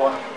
one.